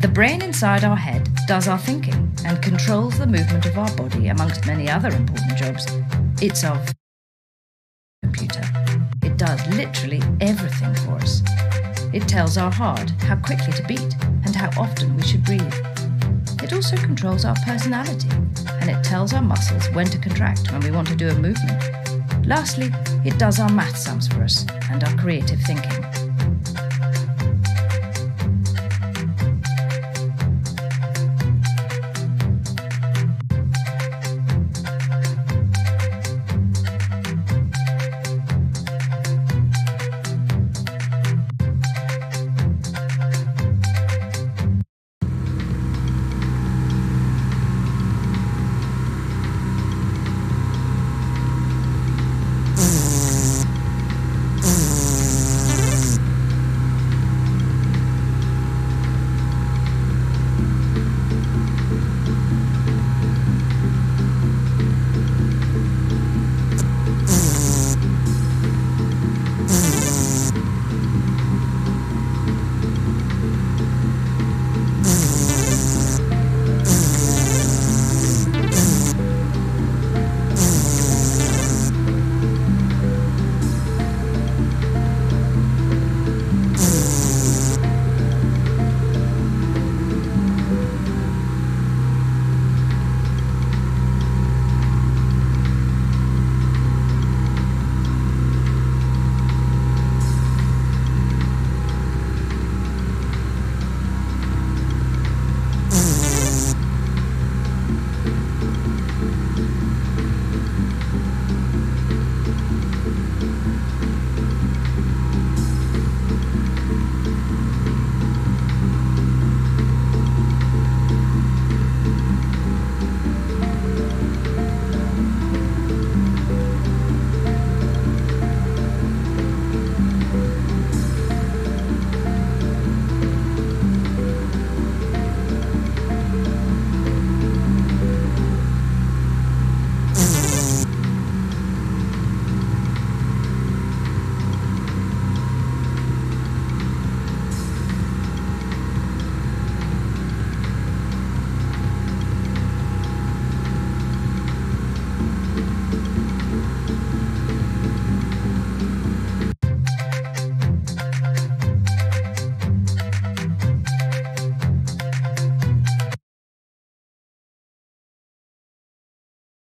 The brain inside our head does our thinking and controls the movement of our body, amongst many other important jobs. It's our computer. It does literally everything for us. It tells our heart how quickly to beat and how often we should breathe. It also controls our personality and it tells our muscles when to contract when we want to do a movement. Lastly, it does our math sums for us and our creative thinking.